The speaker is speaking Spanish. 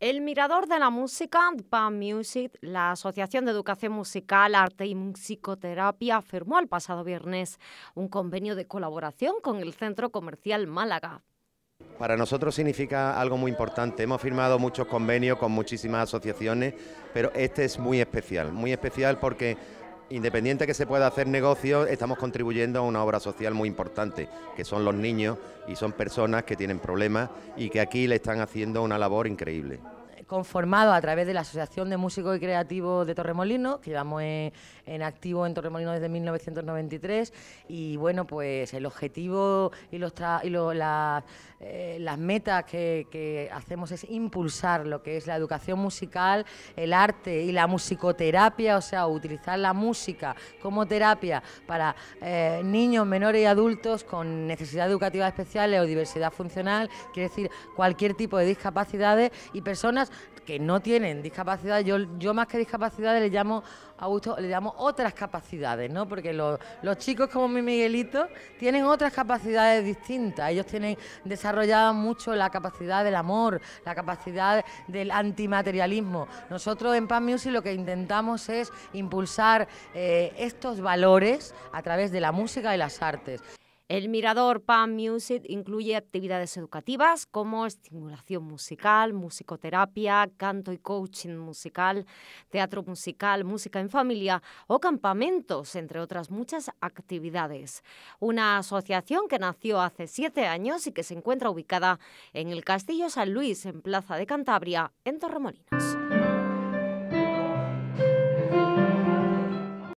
El Mirador de la Música, PAM Music, la Asociación de Educación Musical, Arte y Musicoterapia, firmó el pasado viernes un convenio de colaboración con el Centro Comercial Málaga. Para nosotros significa algo muy importante. Hemos firmado muchos convenios con muchísimas asociaciones, pero este es muy especial, muy especial porque independiente que se pueda hacer negocio, estamos contribuyendo a una obra social muy importante, que son los niños y son personas que tienen problemas y que aquí le están haciendo una labor increíble conformado a través de la Asociación de Músicos y Creativos de Torremolinos, que llevamos en, activo en Torremolinos desde 1993. Y bueno, pues el objetivo y, los y eh, las metas que, hacemos es impulsar lo que es la educación musical, el arte y la musicoterapia, o sea, utilizar la música como terapia para eh, niños, menores y adultos con necesidades educativas especiales o diversidad funcional, quiere decir cualquier tipo de discapacidades y personas que no tienen discapacidad, yo, yo más que discapacidades le llamo a le llamo otras capacidades, ¿no? Porque los, los chicos como mi Miguelito tienen otras capacidades distintas. Ellos tienen desarrollado mucho la capacidad del amor, la capacidad del antimaterialismo. Nosotros en Pan Music lo que intentamos es impulsar eh, estos valores a través de la música y las artes. El Mirador Pan Music incluye actividades educativas como estimulación musical, musicoterapia, canto y coaching musical, teatro musical, música en familia o campamentos, entre otras muchas actividades. Una asociación que nació hace siete años y que se encuentra ubicada en el Castillo San Luis, en Plaza de Cantabria, en Torremolinos.